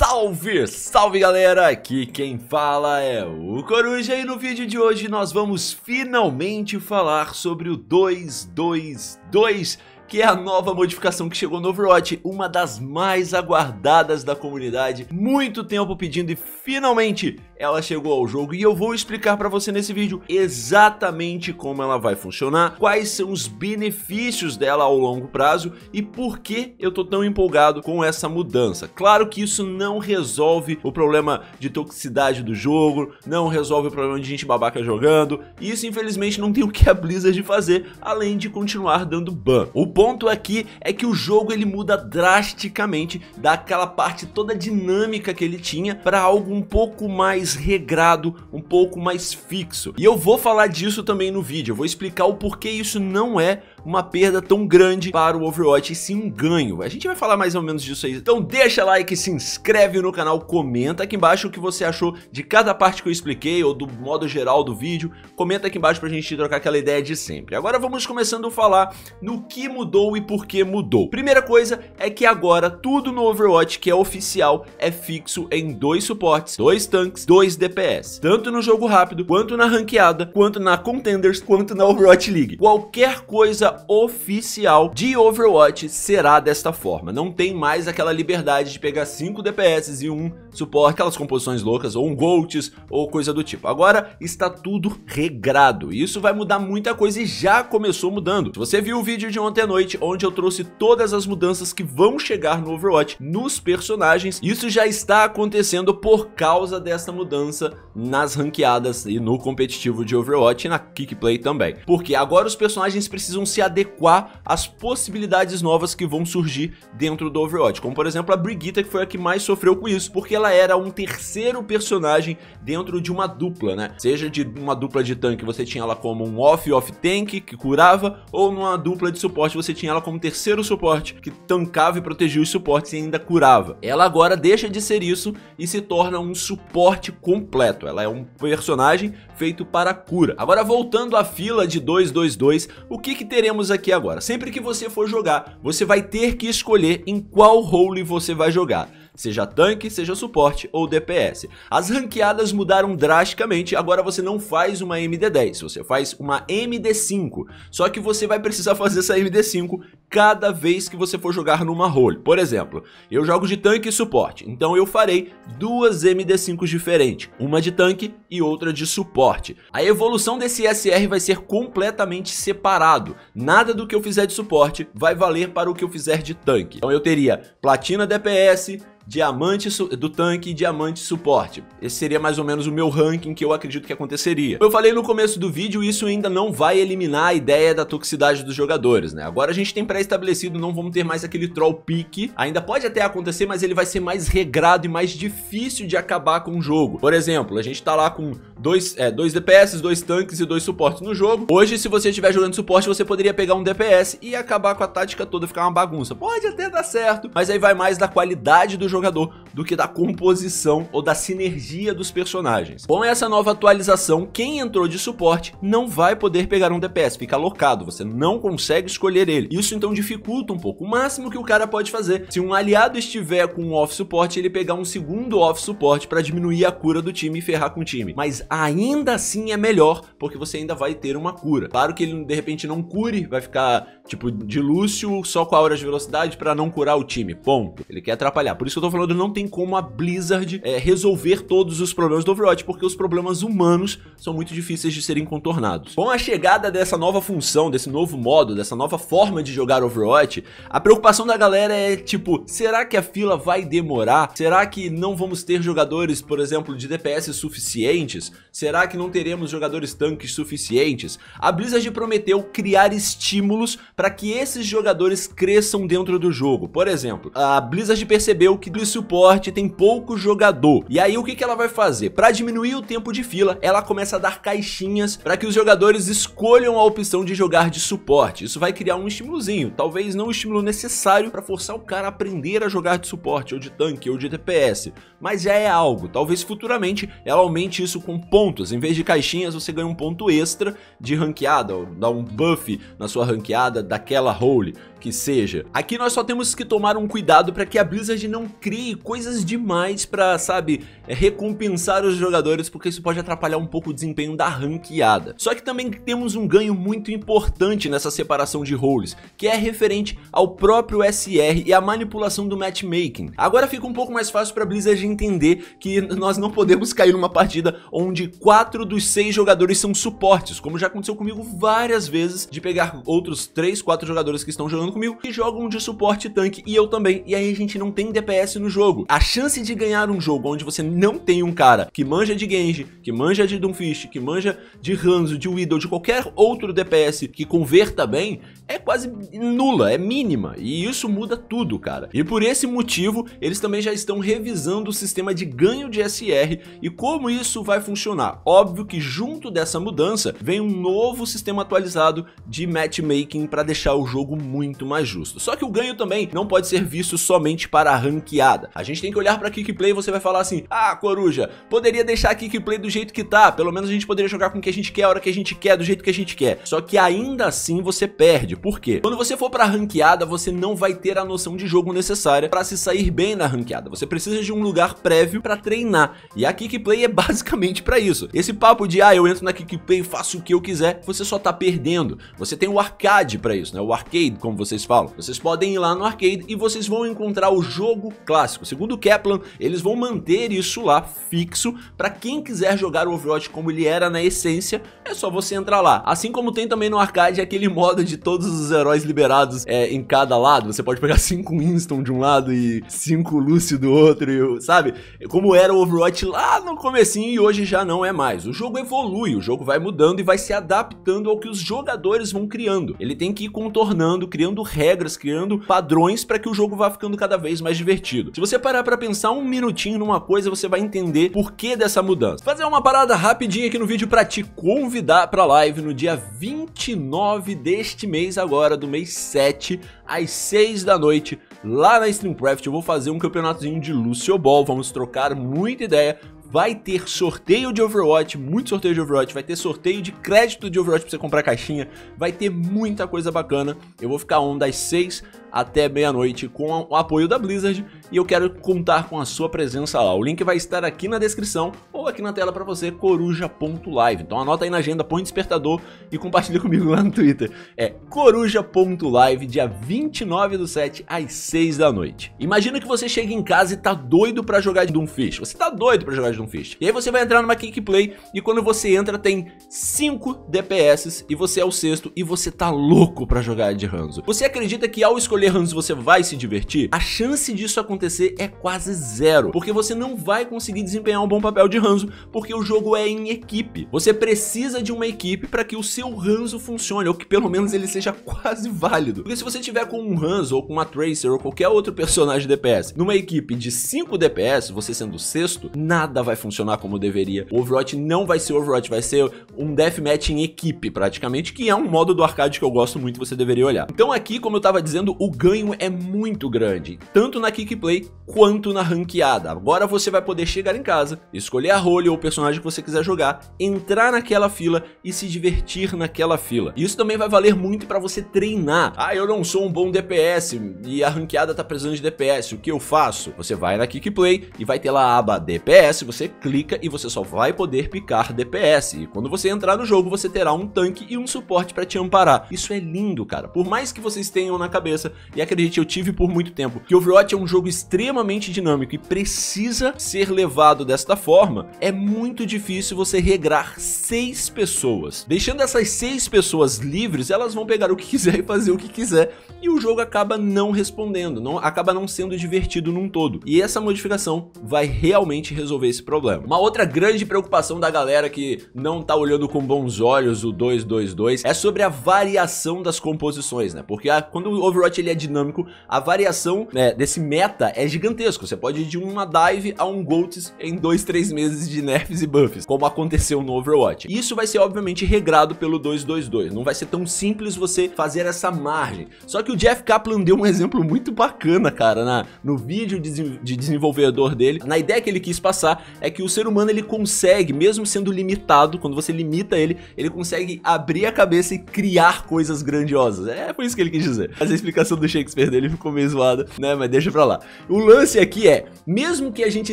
Salve, salve galera! Aqui quem fala é o Coruja e no vídeo de hoje nós vamos finalmente falar sobre o 222 que é a nova modificação que chegou no Overwatch, uma das mais aguardadas da comunidade, muito tempo pedindo e finalmente ela chegou ao jogo e eu vou explicar para você nesse vídeo exatamente como ela vai funcionar, quais são os benefícios dela ao longo prazo e por que eu tô tão empolgado com essa mudança. Claro que isso não resolve o problema de toxicidade do jogo, não resolve o problema de gente babaca jogando, e isso infelizmente não tem o que a Blizzard fazer, além de continuar dando ban. O ponto aqui é que o jogo ele muda drasticamente daquela parte toda dinâmica que ele tinha para algo um pouco mais mais regrado, um pouco mais fixo. E eu vou falar disso também no vídeo, eu vou explicar o porquê isso não é uma perda tão grande para o Overwatch e sim um ganho. A gente vai falar mais ou menos disso aí. Então deixa like, se inscreve no canal, comenta aqui embaixo o que você achou de cada parte que eu expliquei ou do modo geral do vídeo. Comenta aqui embaixo pra gente trocar aquela ideia de sempre. Agora vamos começando a falar no que mudou e por que mudou. Primeira coisa é que agora tudo no Overwatch que é oficial é fixo em dois suportes, dois tanques, dois 2 DPS, tanto no jogo rápido, quanto na ranqueada, quanto na Contenders, quanto na Overwatch League. Qualquer coisa oficial de Overwatch será desta forma. Não tem mais aquela liberdade de pegar 5 DPS e um suporte, aquelas composições loucas, ou um Golds, ou coisa do tipo. Agora está tudo regrado. Isso vai mudar muita coisa e já começou mudando. Se você viu o vídeo de ontem à noite, onde eu trouxe todas as mudanças que vão chegar no Overwatch nos personagens, isso já está acontecendo por causa dessa mudança mudança nas ranqueadas e no competitivo de Overwatch e na Kickplay também. Porque agora os personagens precisam se adequar às possibilidades novas que vão surgir dentro do Overwatch. Como por exemplo a Brigitte, que foi a que mais sofreu com isso, porque ela era um terceiro personagem dentro de uma dupla, né? Seja de uma dupla de tanque, você tinha ela como um off-off tank que curava, ou numa dupla de suporte você tinha ela como terceiro suporte que tancava e protegia os suportes e ainda curava. Ela agora deixa de ser isso e se torna um suporte completo. Ela é um personagem feito para cura. Agora voltando à fila de 222, o que, que teremos aqui agora? Sempre que você for jogar, você vai ter que escolher em qual role você vai jogar seja tanque, seja suporte ou DPS. As ranqueadas mudaram drasticamente, agora você não faz uma MD10, você faz uma MD5, só que você vai precisar fazer essa MD5 cada vez que você for jogar numa role. Por exemplo, eu jogo de tanque e suporte, então eu farei duas MD5 diferentes, uma de tanque e outra de suporte. A evolução desse SR vai ser completamente separado, nada do que eu fizer de suporte vai valer para o que eu fizer de tanque. Então eu teria platina DPS, diamante do tanque diamante suporte. Esse seria mais ou menos o meu ranking que eu acredito que aconteceria. Eu falei no começo do vídeo, isso ainda não vai eliminar a ideia da toxicidade dos jogadores, né? Agora a gente tem pré-estabelecido, não vamos ter mais aquele troll pick. Ainda pode até acontecer, mas ele vai ser mais regrado e mais difícil de acabar com o jogo. Por exemplo, a gente tá lá com dois, é, dois DPS, dois tanques e dois suportes no jogo. Hoje, se você estiver jogando suporte, você poderia pegar um DPS e acabar com a tática toda, ficar uma bagunça. Pode até dar certo, mas aí vai mais da qualidade do jogador do que da composição ou da sinergia dos personagens. Com essa nova atualização, quem entrou de suporte não vai poder pegar um DPS, fica alocado, você não consegue escolher ele. Isso então dificulta um pouco. O máximo que o cara pode fazer, se um aliado estiver com um off suporte, ele pegar um segundo off suporte para diminuir a cura do time e ferrar com o time. Mas ainda assim é melhor, porque você ainda vai ter uma cura. Claro que ele de repente não cure, vai ficar tipo de Lúcio só com a aura de velocidade para não curar o time, ponto. Ele quer atrapalhar. Por isso que eu tô falando, não tem como a Blizzard é, resolver todos os problemas do Overwatch, porque os problemas humanos são muito difíceis de serem contornados. Com a chegada dessa nova função, desse novo modo, dessa nova forma de jogar Overwatch, a preocupação da galera é tipo, será que a fila vai demorar? Será que não vamos ter jogadores, por exemplo, de DPS suficientes? Será que não teremos jogadores tanques suficientes? A Blizzard prometeu criar estímulos para que esses jogadores cresçam dentro do jogo. Por exemplo, a Blizzard percebeu que de suporte tem pouco jogador. E aí o que, que ela vai fazer? Para diminuir o tempo de fila, ela começa a dar caixinhas para que os jogadores escolham a opção de jogar de suporte. Isso vai criar um estímulozinho, talvez não o estímulo necessário para forçar o cara a aprender a jogar de suporte, ou de tanque, ou de DPS, mas já é algo. Talvez futuramente ela aumente isso com pontos. Em vez de caixinhas, você ganha um ponto extra de ranqueada, ou dá um buff na sua ranqueada daquela role que seja. Aqui nós só temos que tomar um cuidado para que a Blizzard não crie coisas demais pra, sabe, é, recompensar os jogadores, porque isso pode atrapalhar um pouco o desempenho da ranqueada. Só que também temos um ganho muito importante nessa separação de roles, que é referente ao próprio SR e a manipulação do matchmaking. Agora fica um pouco mais fácil pra Blizzard entender que nós não podemos cair numa partida onde quatro dos seis jogadores são suportes, como já aconteceu comigo várias vezes, de pegar outros três, quatro jogadores que estão jogando comigo e jogam de suporte tanque e eu também, e aí a gente não tem DPS no jogo. A chance de ganhar um jogo onde você não tem um cara que manja de Genji, que manja de Doomfist, que manja de Hanzo, de Widow, de qualquer outro DPS que converta bem, é quase nula, é mínima, e isso muda tudo, cara. E por esse motivo, eles também já estão revisando o sistema de ganho de SR e como isso vai funcionar. Óbvio que junto dessa mudança vem um novo sistema atualizado de matchmaking para deixar o jogo muito mais justo. Só que o ganho também não pode ser visto somente para a ranqueada. A gente tem que olhar para Kickplay e você vai falar assim: "Ah, coruja, poderia deixar a Kickplay do jeito que tá, pelo menos a gente poderia jogar com o que a gente quer, a hora que a gente quer, do jeito que a gente quer". Só que ainda assim você perde. Por quê? Quando você for para a ranqueada, você não vai ter a noção de jogo necessária para se sair bem na ranqueada. Você precisa de um lugar prévio para treinar. E a Kickplay é basicamente para isso. Esse papo de ah, eu entro na Kickplay e faço o que eu quiser, você só tá perdendo. Você tem o arcade para isso, né? O arcade, como vocês falam. Vocês podem ir lá no arcade e vocês vão encontrar o jogo clássico. Segundo Kaplan, eles vão manter isso lá fixo para quem quiser jogar o Overwatch como ele era na essência, é só você entrar lá. Assim como tem também no arcade aquele modo de todos os heróis liberados é, em cada lado. Você pode pegar cinco Winston de um lado e cinco Lucy do outro, e, sabe? Como era o Overwatch lá no comecinho e hoje já não é mais. O jogo evolui, o jogo vai mudando e vai se adaptando ao que os jogadores vão criando. Ele tem que ir contornando, criando regras, criando padrões para que o jogo vá ficando cada vez mais divertido. Se você parar para pensar um minutinho numa coisa, você vai entender por que dessa mudança. Fazer uma parada rapidinha aqui no vídeo para te convidar para live no dia 29 deste mês agora, do mês 7, às 6 da noite, lá na Streamcraft. Eu vou fazer um campeonatozinho de Lucio Ball, vamos trocar muita ideia, vai ter sorteio de Overwatch, muito sorteio de Overwatch, vai ter sorteio de crédito de Overwatch pra você comprar caixinha, vai ter muita coisa bacana. Eu vou ficar on das 6 até meia-noite com o apoio da Blizzard e eu quero contar com a sua presença lá. O link vai estar aqui na descrição ou aqui na tela para você, coruja.live. Então anota aí na agenda, põe despertador e compartilha comigo lá no Twitter. É coruja.live, dia 29 do 7 às 6 da noite. Imagina que você chega em casa e tá doido para jogar Doomfist. Você tá doido para jogar Doomfist. E aí você vai entrar numa Kickplay e quando você entra tem 5 DPS e você é o sexto e você tá louco para jogar de Hanzo. Você acredita que ao escolher escolher Hanzo você vai se divertir, a chance disso acontecer é quase zero, porque você não vai conseguir desempenhar um bom papel de Hanzo, porque o jogo é em equipe. Você precisa de uma equipe para que o seu Hanzo funcione, ou que pelo menos ele seja quase válido. Porque se você tiver com um Hanzo, ou com uma Tracer, ou qualquer outro personagem DPS, numa equipe de 5 DPS, você sendo o sexto, nada vai funcionar como deveria. O Overwatch não vai ser Overwatch, vai ser um deathmatch em equipe, praticamente, que é um modo do arcade que eu gosto muito, você deveria olhar. Então aqui, como eu tava dizendo, o ganho é muito grande, tanto na Kickplay quanto na ranqueada. Agora você vai poder chegar em casa, escolher a role ou o personagem que você quiser jogar, entrar naquela fila e se divertir naquela fila. Isso também vai valer muito para você treinar. Ah, eu não sou um bom DPS e a ranqueada tá precisando de DPS, o que eu faço? Você vai na Kickplay e vai ter lá a aba DPS, você clica e você só vai poder picar DPS. E quando você entrar no jogo, você terá um tanque e um suporte para te amparar. Isso é lindo, cara. Por mais que vocês tenham na cabeça e acredite, eu tive por muito tempo, que Overwatch é um jogo extremamente dinâmico e precisa ser levado desta forma, é muito difícil você regrar seis pessoas. Deixando essas seis pessoas livres, elas vão pegar o que quiser e fazer o que quiser, e o jogo acaba não respondendo, não acaba não sendo divertido num todo. E essa modificação vai realmente resolver esse problema. Uma outra grande preocupação da galera que não tá olhando com bons olhos o 222 é sobre a variação das composições, né? Porque a, quando o Overwatch ele é dinâmico, a variação né, desse meta é gigantesco. Você pode ir de uma dive a um Golds em dois, três meses de nerfs e buffs, como aconteceu no Overwatch. Isso vai ser obviamente regrado pelo 222. Não vai ser tão simples você fazer essa margem. Só que o Jeff Kaplan deu um exemplo muito bacana, cara, na, no vídeo de, de desenvolvedor dele. Na ideia que ele quis passar é que o ser humano ele consegue, mesmo sendo limitado, quando você limita ele, ele consegue abrir a cabeça e criar coisas grandiosas. É, foi isso que ele quis dizer. Mas a explicação do Shakespeare dele ficou meio zoada, né? Mas deixa pra lá. O lance aqui é, mesmo que a gente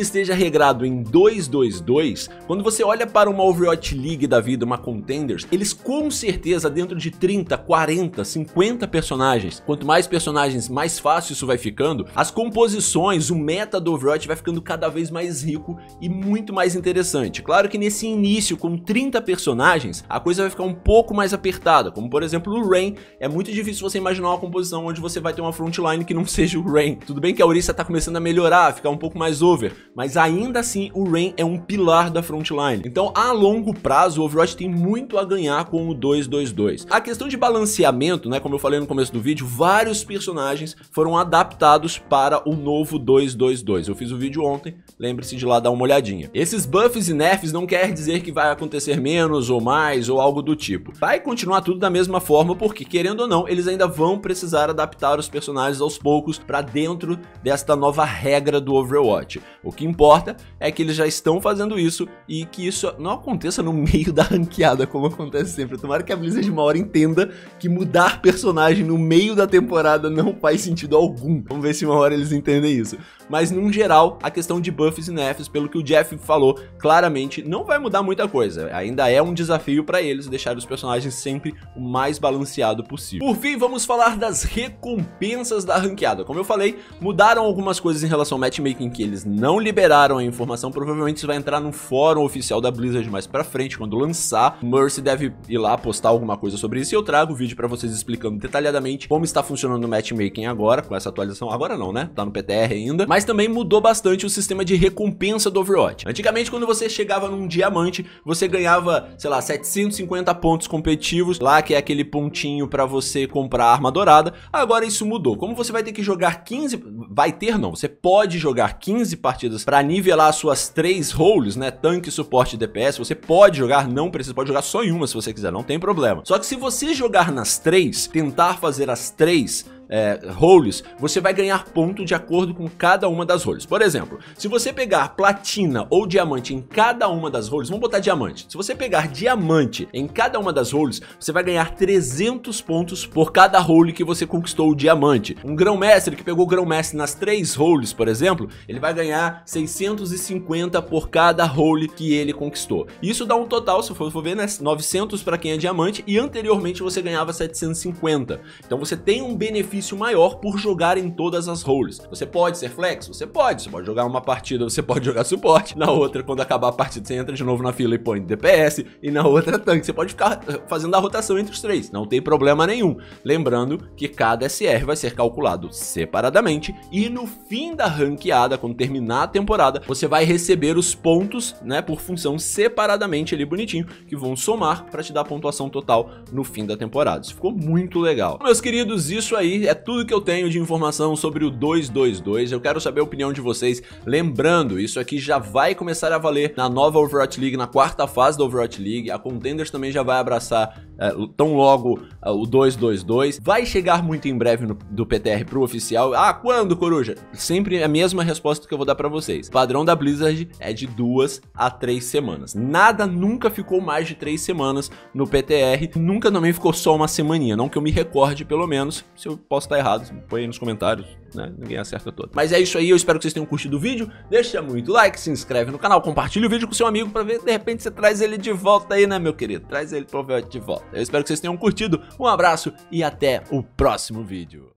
esteja regrado em 2-2-2, quando você olha para uma Overwatch League da vida, uma Contenders, eles com certeza dentro de 30, 40, 50 personagens, quanto mais personagens, mais fácil isso vai ficando, as composições, o meta do Overwatch vai ficando cada vez mais rico e muito mais interessante. Claro que nesse início, com 30 personagens, a coisa vai ficar um pouco mais apertada, como por exemplo o Rain, é muito difícil você imaginar uma composição onde você vai ter uma frontline que não seja o Rain. Tudo bem que a Orisa tá começando a melhorar, ficar um pouco mais over, mas ainda assim o Rain é um pilar da frontline. Então a longo prazo o Overwatch tem muito a ganhar com o 2-2-2. A questão de balanceamento, né, como eu falei no começo do vídeo, vários personagens foram adaptados para o novo 2-2-2. Eu fiz o vídeo ontem, lembre-se de lá dar uma olhadinha. Esses buffs e nerfs não quer dizer que vai acontecer menos ou mais ou algo do tipo. Vai continuar tudo da mesma forma porque, querendo ou não, eles ainda vão precisar adaptar os personagens aos poucos para dentro desta nova regra do Overwatch. O que importa é que eles já estão fazendo isso e que isso não aconteça no meio da ranqueada, como acontece sempre. Tomara que a Blizzard uma hora entenda que mudar personagem no meio da temporada não faz sentido algum. Vamos ver se uma hora eles entendem isso. Mas, no geral, a questão de buffs e nerfs, pelo que o Jeff falou, claramente não vai mudar muita coisa. Ainda é um desafio para eles deixar os personagens sempre o mais balanceado possível. Por fim, vamos falar das recompensas da ranqueada. Como eu falei, mudaram algumas coisas em relação ao matchmaking que eles não liberaram a informação. Provavelmente isso vai entrar no fórum oficial da Blizzard mais pra frente, quando lançar. Mercy deve ir lá postar alguma coisa sobre isso e eu trago o vídeo para vocês explicando detalhadamente como está funcionando o matchmaking agora, com essa atualização. Agora não, né? Tá no PTR ainda. Mas também mudou bastante o sistema de recompensa do Overwatch. Antigamente, quando você chegava num diamante, você ganhava, sei lá, 750 pontos competitivos, lá que é aquele pontinho para você comprar arma dourada. Agora isso mudou. Como você vai ter que jogar 15, vai ter não, você pode jogar 15 partidas para nivelar suas três roles, né, tanque, suporte e DPS, você pode jogar, não precisa, pode jogar só em uma se você quiser, não tem problema. Só que se você jogar nas três, tentar fazer as três é, roles, você vai ganhar ponto de acordo com cada uma das roles. Por exemplo, se você pegar platina ou diamante em cada uma das roles, vamos botar diamante. Se você pegar diamante em cada uma das roles, você vai ganhar 300 pontos por cada role que você conquistou o diamante. Um grão-mestre que pegou o grão-mestre nas três roles, por exemplo, ele vai ganhar 650 por cada role que ele conquistou. Isso dá um total, se for ver, né, 900 para quem é diamante e anteriormente você ganhava 750. Então você tem um benefício benefício maior por jogar em todas as roles. Você pode ser flex? Você pode. Você pode jogar uma partida, você pode jogar suporte. Na outra, quando acabar a partida, você entra de novo na fila e põe DPS. E na outra, tanque. Você pode ficar eh, fazendo a rotação entre os três. Não tem problema nenhum. Lembrando que cada SR vai ser calculado separadamente. E no fim da ranqueada, quando terminar a temporada, você vai receber os pontos, né, por função separadamente ali bonitinho, que vão somar para te dar a pontuação total no fim da temporada. Isso ficou muito legal. Meus queridos, isso aí é tudo que eu tenho de informação sobre o 222. Eu quero saber a opinião de vocês. Lembrando, isso aqui já vai começar a valer na nova Overwatch League, na quarta fase da Overwatch League. A Contenders também já vai abraçar é, tão logo é, o 222. Vai chegar muito em breve no, do PTR pro oficial. Ah, quando, Coruja? Sempre a mesma resposta que eu vou dar para vocês. O padrão da Blizzard é de duas a três semanas. Nada nunca ficou mais de três semanas no PTR. Nunca também ficou só uma semaninha. Não que eu me recorde, pelo menos. Se eu posso estar errado, põe aí nos comentários, né? Ninguém acerta todo. Mas é isso aí, eu espero que vocês tenham curtido o vídeo. Deixa muito like, se inscreve no canal, compartilha o vídeo com seu amigo para ver, de repente você traz ele de volta aí, né, meu querido? Traz ele provavelmente de volta. Eu espero que vocês tenham curtido. Um abraço e até o próximo vídeo.